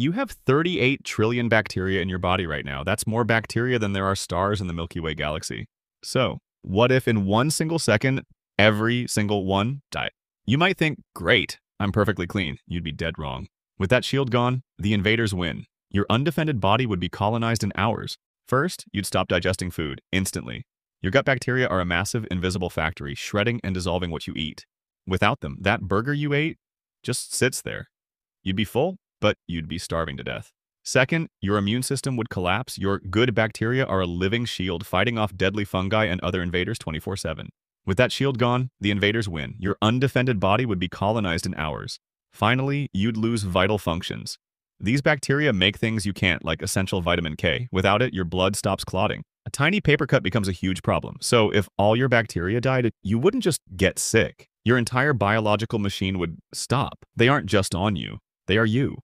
You have 38 trillion bacteria in your body right now. That's more bacteria than there are stars in the Milky Way galaxy. So, what if in one single second, every single one died? You might think, great, I'm perfectly clean. You'd be dead wrong. With that shield gone, the invaders win. Your undefended body would be colonized in hours. First, you'd stop digesting food, instantly. Your gut bacteria are a massive, invisible factory, shredding and dissolving what you eat. Without them, that burger you ate just sits there. You'd be full, but you'd be starving to death. Second, your immune system would collapse. Your good bacteria are a living shield fighting off deadly fungi and other invaders 24-7. With that shield gone, the invaders win. Your undefended body would be colonized in hours. Finally, you'd lose vital functions. These bacteria make things you can't, like essential vitamin K. Without it, your blood stops clotting. A tiny paper cut becomes a huge problem. So if all your bacteria died, you wouldn't just get sick. Your entire biological machine would stop. They aren't just on you. They are you.